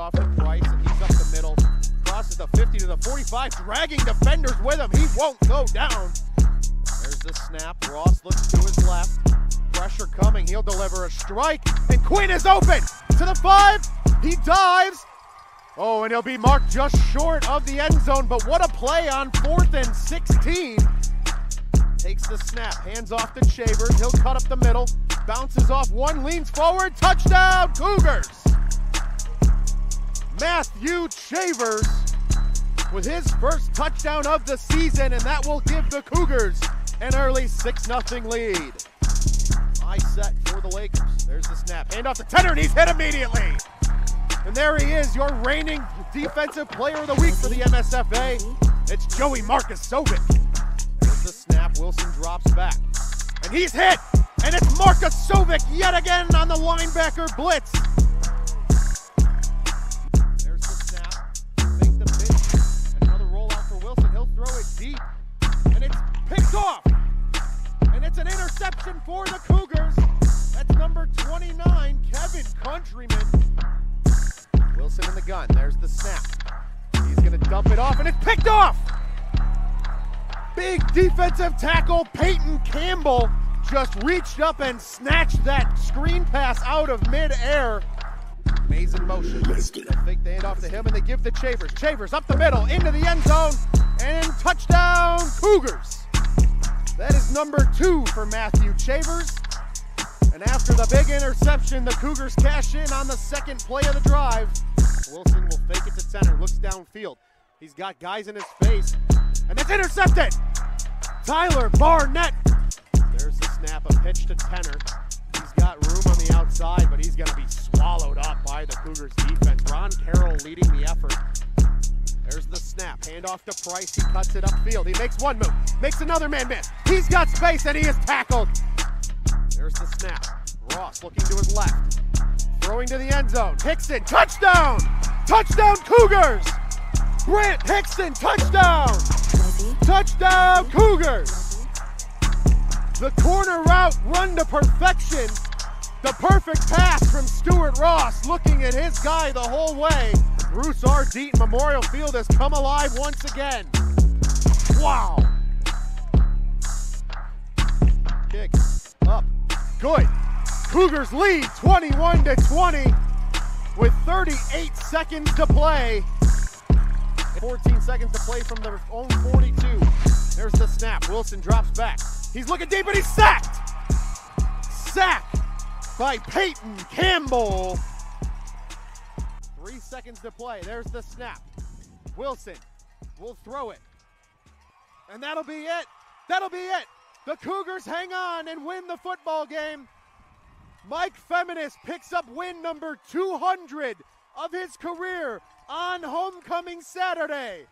off to Price, and he's up the middle. Crosses the 50 to the 45, dragging defenders with him. He won't go down. There's the snap. Ross looks to his left. Pressure coming. He'll deliver a strike. And Quinn is open to the five. He dives. Oh, and he'll be marked just short of the end zone. But what a play on fourth and 16. Takes the snap, hands off to Shavers. He'll cut up the middle, bounces off one, leans forward, touchdown, Cougars! Matthew Shavers with his first touchdown of the season, and that will give the Cougars an early 6 0 lead. High set for the Lakers. There's the snap. Hand off to Tenner, and he's hit immediately. And there he is, your reigning defensive player of the week for the MSFA. It's Joey Markusovic. There's the snap. Wilson drops back. And he's hit. And it's Markusovic yet again on the linebacker blitz. For the Cougars. That's number 29, Kevin Countryman. Wilson in the gun. There's the snap. He's going to dump it off, and it's picked off. Big defensive tackle Peyton Campbell just reached up and snatched that screen pass out of midair. Mays in motion. They'll fake the handoff to him, and they give the Chavers. Chavers up the middle, into the end zone, and touchdown Cougars. That is number two for Matthew Chavers. And after the big interception, the Cougars cash in on the second play of the drive. Wilson will fake it to center, looks downfield. He's got guys in his face, and it's intercepted. Tyler Barnett. There's the snap, a pitch to Tenner. He's got room on the outside, but he's going to be swallowed up by the Cougars defense. Ron Carroll leading the effort. There's Hand off to Price. He cuts it upfield. He makes one move, makes another man miss. He's got space, and he is tackled. There's the snap. Ross looking to his left. Throwing to the end zone. Hickson, touchdown! Touchdown, Cougars! Brent Hickson, touchdown! Touchdown, Cougars! The corner route run to perfection. The perfect pass from Stuart Ross, looking at his guy the whole way. Bruce R. Deaton Memorial Field has come alive once again. Wow! Kick up, good. Cougars lead 21 to 20 with 38 seconds to play. 14 seconds to play from their own 42. There's the snap. Wilson drops back. He's looking deep and he's sacked. Sack by Peyton Campbell. Seconds to play. There's the snap. Wilson will throw it. And that'll be it. That'll be it. The Cougars hang on and win the football game. Mike Feminis picks up win number 200 of his career on homecoming Saturday.